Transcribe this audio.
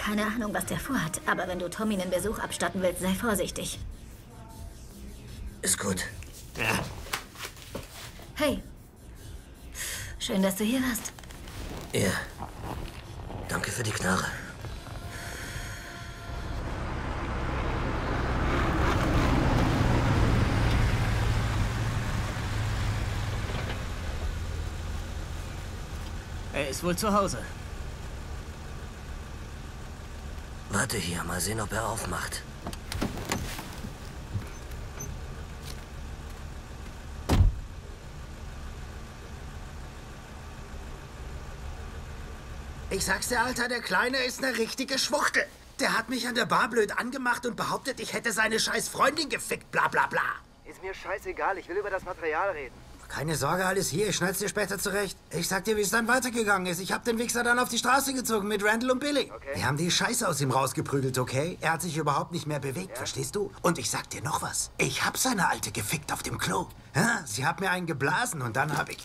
keine Ahnung, was der vorhat. Aber wenn du Tommy einen Besuch abstatten willst, sei vorsichtig. Ist gut. Ja. Hey. Schön, dass du hier warst. Ja. Danke für die Knarre. Er ist wohl zu Hause. Warte hier, mal sehen, ob er aufmacht. Ich sag's dir, Alter, der Kleine ist eine richtige Schwuchtel. Der hat mich an der Bar blöd angemacht und behauptet, ich hätte seine scheiß Freundin gefickt, bla bla bla. Ist mir scheißegal, ich will über das Material reden. Keine Sorge, alles hier. Ich schneid's dir später zurecht. Ich sag dir, wie es dann weitergegangen ist. Ich hab den Wichser dann auf die Straße gezogen mit Randall und Billy. Okay. Wir haben die Scheiße aus ihm rausgeprügelt, okay? Er hat sich überhaupt nicht mehr bewegt, verstehst du? Und ich sag dir noch was. Ich hab seine Alte gefickt auf dem Klo. Ja, sie hat mir einen geblasen und dann hab ich...